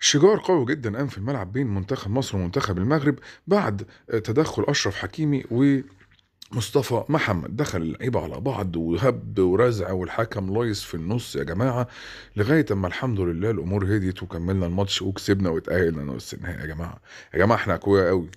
شجار قوي جدًا قام في الملعب بين منتخب مصر ومنتخب المغرب بعد آه، تدخُّل أشرف حكيمي ومصطفى محمد، دخل اللعيبة على بعض وهب ورزع والحكم لايص في النُص. يا جماعة، لغاية أمّا الحمد لله الأمور هديت وكمّلنا الماتش وكسبنا واتأهّلنا نُص النهائي. يا جماعة، يا جماعة إحنا أقوياء قوي